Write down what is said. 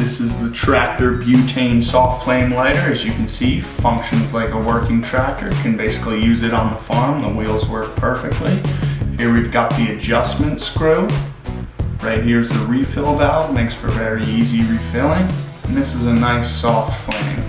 This is the tractor butane soft flame lighter, as you can see, functions like a working tractor. Can basically use it on the farm. The wheels work perfectly. Here we've got the adjustment screw. Right here's the refill valve, makes for very easy refilling. And this is a nice soft flame.